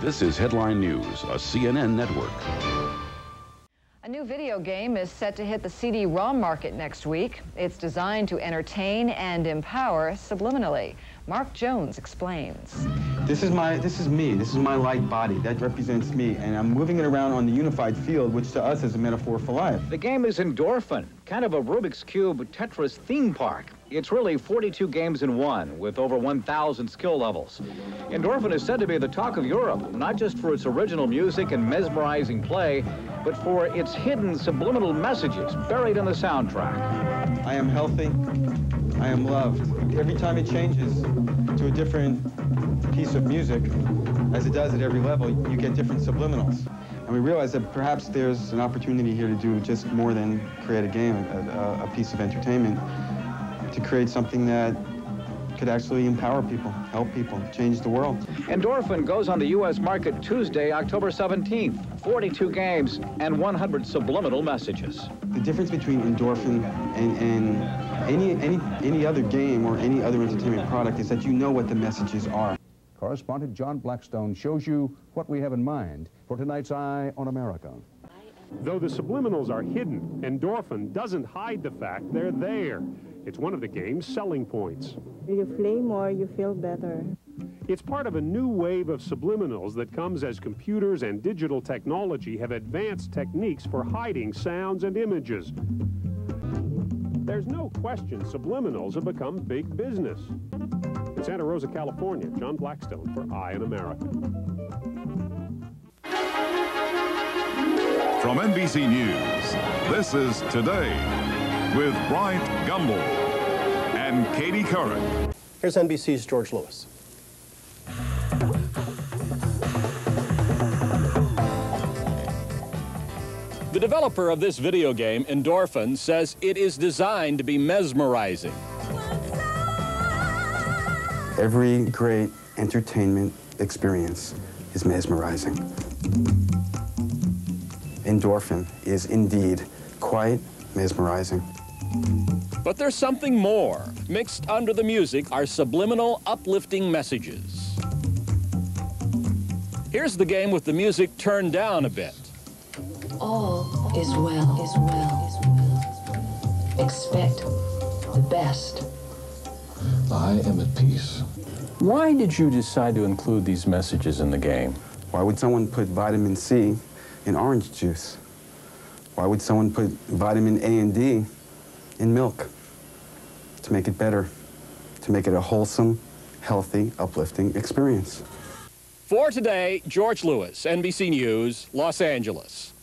This is Headline News, a CNN network. A new video game is set to hit the CD-ROM market next week. It's designed to entertain and empower subliminally. Mark Jones explains. This is my, this is me. This is my light body. That represents me, and I'm moving it around on the unified field, which to us is a metaphor for life. The game is Endorfun, kind of a Rubik's Cube Tetris theme park. It's really 42 games in one, with over 1,000 skill levels. Endorfun is said to be the talk of Europe, not just for its original music and mesmerizing play, but for its hidden subliminal messages buried in the soundtrack. I am healthy. I am loved. Every time it changes to a different piece of music, as it does at every level, you get different subliminals. And we realize that perhaps there's an opportunity here to do just more than create a game, a, a piece of entertainment to create something that could actually empower people, help people, change the world. Endorfun goes on the U.S. market Tuesday, October 17th. 42 games and 100 subliminal messages. The difference between Endorfun and, and any, any, any other game or any other entertainment product is that you know what the messages are. Correspondent John Blackstone shows you what we have in mind for tonight's Eye on America. Though the subliminals are hidden, Endorfun doesn't hide the fact they're there. It's one of the game's selling points. You play more, you feel better. It's part of a new wave of subliminals that comes as computers and digital technology have advanced techniques for hiding sounds and images. There's no question subliminals have become big business. In Santa Rosa, California, John Blackstone for Eye on America. From NBC News, this is Today with Bryant Gumbel and Katie Couric. Here's NBC's George Lewis. The developer of this video game, Endorfun, says it is designed to be mesmerizing. Every great entertainment experience is mesmerizing. Endorfun is indeed quite mesmerizing. But there's something more. Mixed under the music are subliminal, uplifting messages. Here's the game with the music turned down a bit. All is well, is well, is well. Expect the best. I am at peace. Why did you decide to include these messages in the game? Why would someone put vitamin C in orange juice? Why would someone put vitamin A and D in milk? To make it better, to make it a wholesome, healthy, uplifting experience. For today, George Lewis, NBC News, Los Angeles.